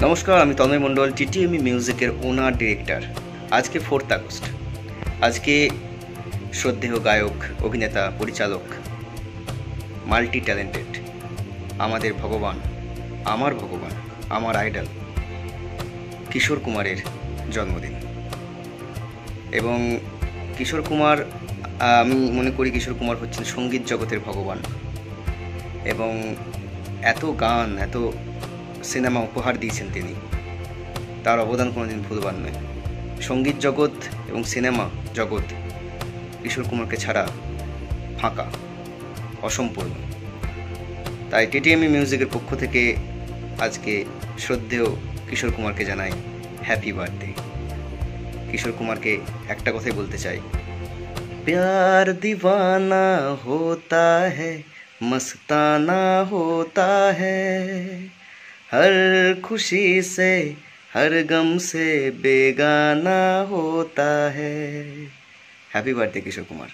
নমস্কার, আমি তন্ময় মণ্ডল, টিটিএমই মিউজিকের ওনার ডিরেক্টর। আজকে ফোর্থ আগস্ট। আজকে শ্রদ্ধেয় গায়ক, অভিনেতা, পরিচালক মাল্টি ট্যালেন্টেড আমাদের ভগবান, আমার ভগবান, আমার আইডল, কিশোর কুমারের জন্মদিন। এবং কিশোর কুমার আমি মনে করি কিশোর কুমার হচ্ছেন সংগীত জগতের ভগবান। এবং এত গান, এত সিনেমা উপহার দিয়েছেন তিনি তার অবদান কোনোদিন ভুলবার নয় সঙ্গীত জগৎ এবং সিনেমা জগৎ কিশোর কুমারকে ছাড়া ফাঁকা অসম্পূর্ণ তাই টিটিএমই মিউজিকের পক্ষ থেকে আজকে শ্রদ্ধেয় কিশোর কুমারকে জানাই হ্যাপি বার্থডে কিশোর কুমারকে একটা কথাই বলতে চাই प्यार दीवाना होता है मस्ताना होता है हर खुशी से हर गम से बेगाना होता है। Happy birthday Kishore Kumar.